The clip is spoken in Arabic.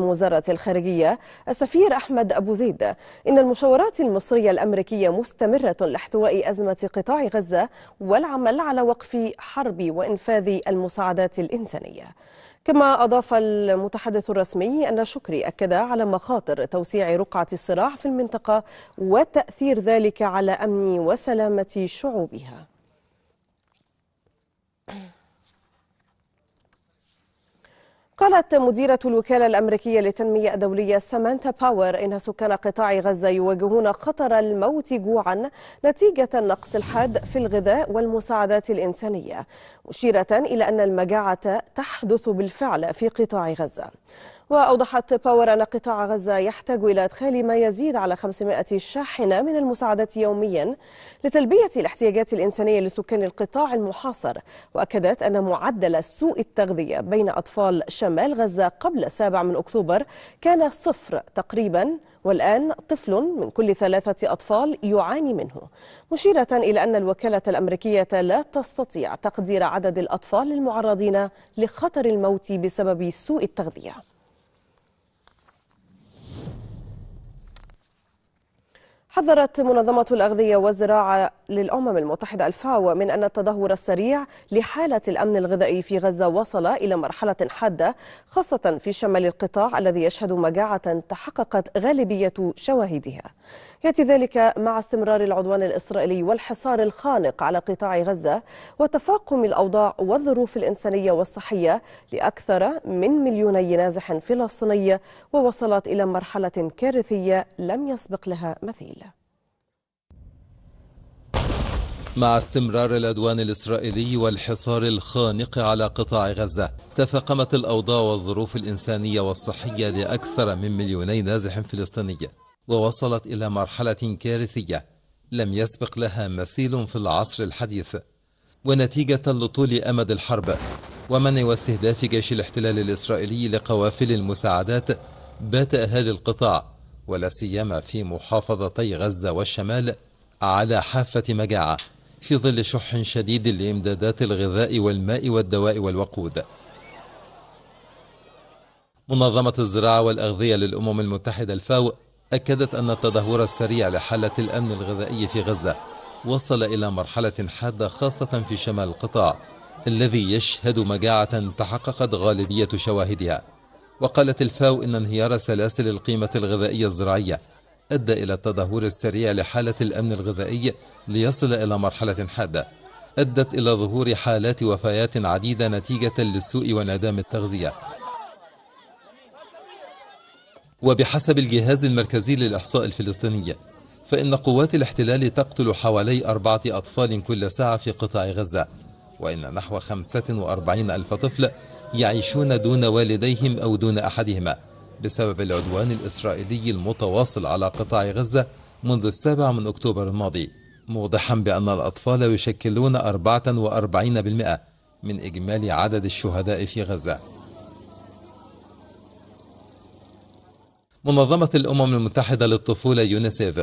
وزارة الخارجية السفير أحمد أبو زيد إن المشاورات المصرية الأمريكية مستمرة لاحتواء أزمة قطاع غزة والعمل على وقف حرب وإنفاذ المساعدات الإنسانية. كما أضاف المتحدث الرسمي أن شكري أكد على مخاطر توسيع رقعة الصراع في المنطقة وتأثير ذلك على أمن وسلامة شعوبها. قالت مديرة الوكالة الأمريكية للتنمية الدولية سامانتا باور إن سكان قطاع غزة يواجهون خطر الموت جوعا نتيجة النقص الحاد في الغذاء والمساعدات الإنسانية مشيرة إلى أن المجاعة تحدث بالفعل في قطاع غزة. وأوضحت باور أن قطاع غزة يحتاج إلى إدخال ما يزيد على 500 شاحنة من المساعدات يوميا لتلبية الاحتياجات الإنسانية لسكان القطاع المحاصر. وأكدت أن معدل سوء التغذية بين أطفال شمال غزة قبل السابع من أكتوبر كان صفر تقريبا والآن طفل من كل ثلاثة أطفال يعاني منه. مشيرة إلى أن الوكالة الأمريكية لا تستطيع تقدير عدد الأطفال المعرضين لخطر الموت بسبب سوء التغذية. حذرت منظمة الأغذية والزراعة للأمم المتحدة الفاو من أن التدهور السريع لحالة الأمن الغذائي في غزة وصل إلى مرحلة حادة خاصة في شمال القطاع الذي يشهد مجاعة تحققت غالبية شواهدها. يأتي ذلك مع استمرار العدوان الإسرائيلي والحصار الخانق على قطاع غزة وتفاقم الأوضاع والظروف الإنسانية والصحية لأكثر من مليوني نازح فلسطيني ووصلت إلى مرحلة كارثية لم يسبق لها مثيل. مع استمرار العدوان الإسرائيلي والحصار الخانق على قطاع غزة تفاقمت الأوضاع والظروف الإنسانية والصحية لأكثر من مليوني نازح فلسطيني. ووصلت إلى مرحلة كارثية. لم يسبق لها مثيل في العصر الحديث. ونتيجة لطول أمد الحرب. ومنع واستهداف جيش الاحتلال الإسرائيلي لقوافل المساعدات. بات أهالي القطاع. ولا سيما في محافظتي غزة والشمال على حافة مجاعة. في ظل شح شديد لإمدادات الغذاء والماء والدواء والوقود. منظمة الزراعة والأغذية للأمم المتحدة الفاو أكدت أن التدهور السريع لحالة الأمن الغذائي في غزة وصل إلى مرحلة حادة خاصة في شمال القطاع الذي يشهد مجاعة تحققت غالبية شواهدها. وقالت الفاو إن انهيار سلاسل القيمة الغذائية الزراعية أدى إلى التدهور السريع لحالة الأمن الغذائي ليصل إلى مرحلة حادة. أدت إلى ظهور حالات وفيات عديدة نتيجة للسوء وانعدام التغذية. وبحسب الجهاز المركزي للإحصاء الفلسطيني فإن قوات الاحتلال تقتل حوالي أربعة أطفال كل ساعة في قطاع غزة وإن نحو 45 ألف طفل يعيشون دون والديهم أو دون أحدهما بسبب العدوان الإسرائيلي المتواصل على قطاع غزة منذ السابع من أكتوبر الماضي موضحا بأن الأطفال يشكلون 44% من إجمالي عدد الشهداء في غزة. منظمة الأمم المتحدة للطفولة يونيسيف.